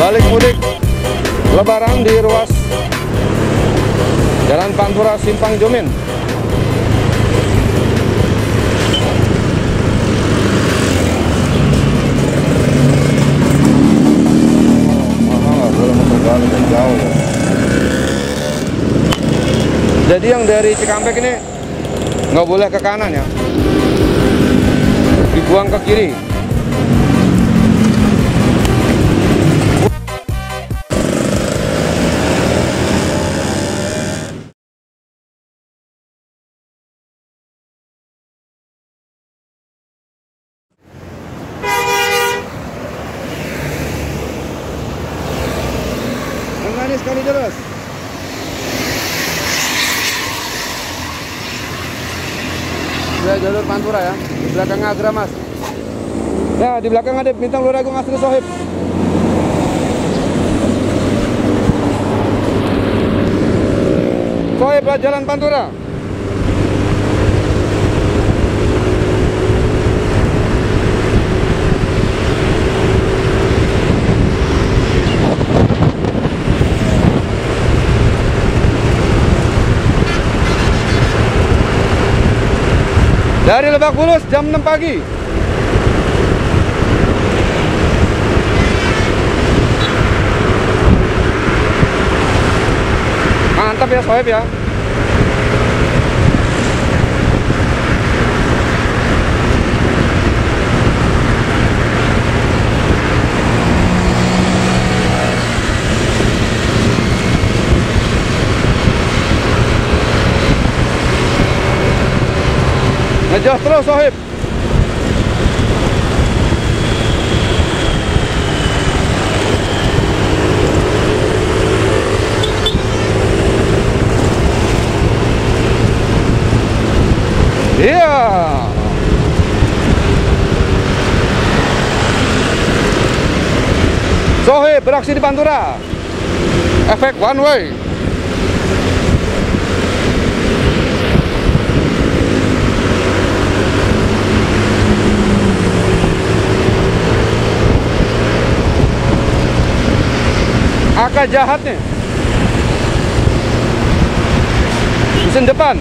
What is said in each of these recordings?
Balik mudik Lebaran di ruas Jalan Pantura Simpang Jomin. Jadi yang dari Cikampek ini nggak boleh ke kanan ya, dibuang ke kiri. Pantura ya, di belakang Agramas. Ya di belakang ada bintang Luragung Asri Sohib. Sohib Jalan Pantura. Dari Lebak Bulus jam 6 pagi. Mantap ya Sohib ya. Ngejos terus. Iya. Sohib beraksi di Pantura. Efek one way. Akal jahat nih. Mesin depan.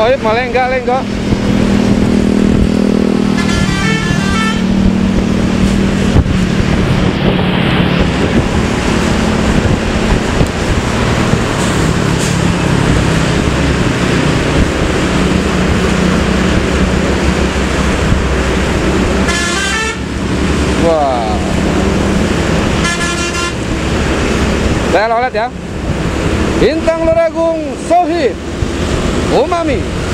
Sohib malah enggak lenggok. Wah. Saya lolet ya. Bintang Luragung Sohib. Ô, mami!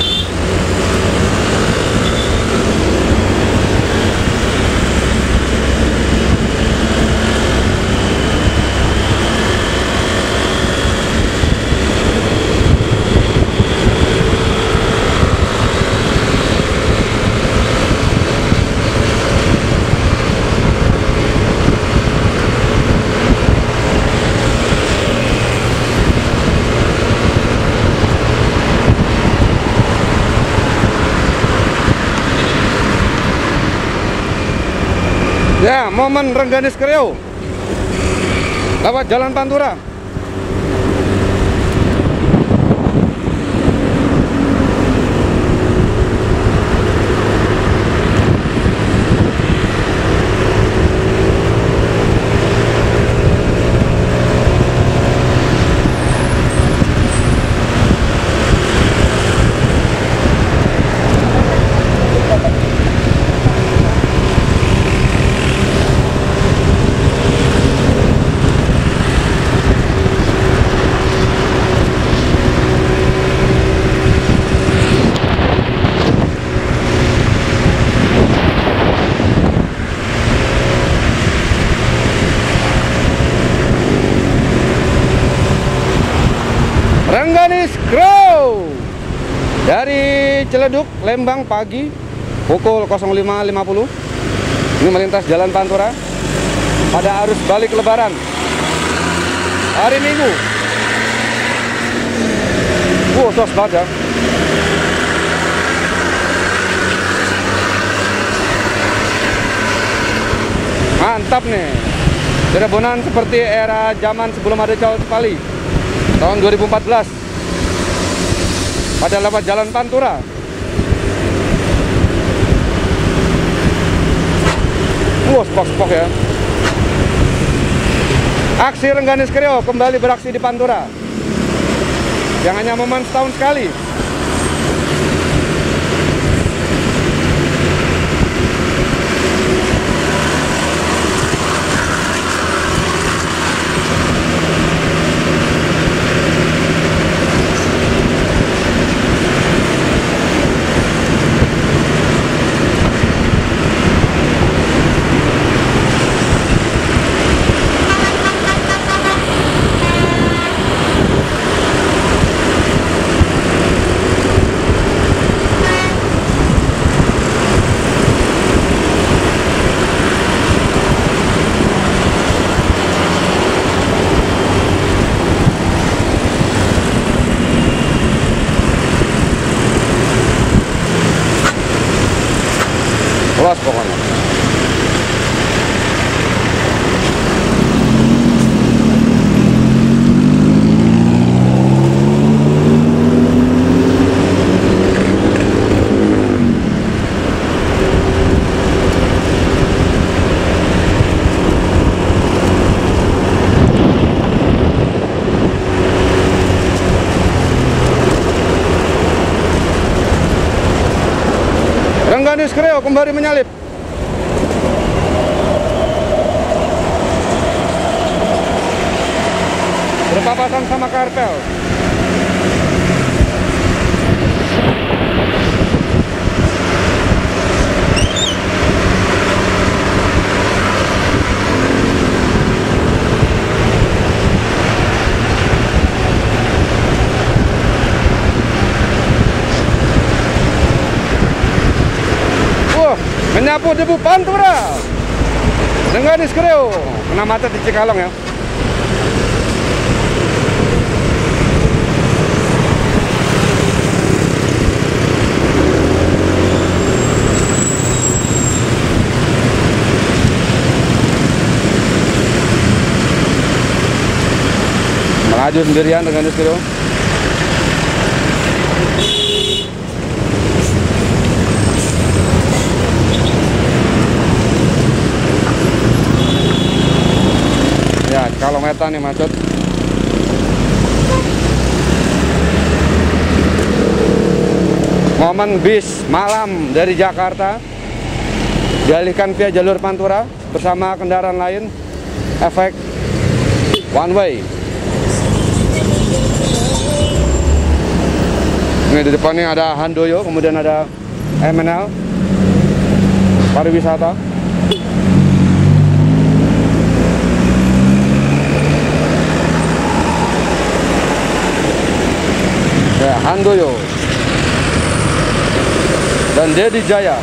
Ya, momen Rengganis Kriau. Lewat Jalan Pantura. Dari Ciledug, Lembang pagi pukul 05.50 ini melintas Jalan Pantura pada arus balik Lebaran hari Minggu. Wow, sos banget ya. Mantap nih. Cirebonan seperti era zaman sebelum ada Jawa Cipali. Tahun 2014. Pada lewat Jalan Pantura. Wow, spok-spok ya. Aksi Rengganis Kreo kembali beraksi di Pantura. Yang hanya momen setahun sekali. Rengganis Kreo kembali menyalip. Berpapasan sama kartel. Wah, menyapu debu Pantura. Dengan Kreo. Kena macet di Cikalong ya. Melaju sendirian dengan Kreo. Ya, meta nih macet. Momen bis malam dari Jakarta dialihkan via jalur Pantura bersama kendaraan lain efek one way. Ini di depannya ada Handoyo, kemudian ada MNL pariwisata. Handoyo dan Dedi Jaya.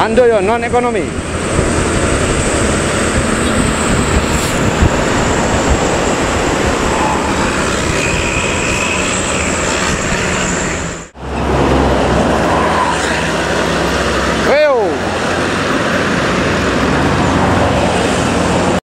Handoyo non ekonomi.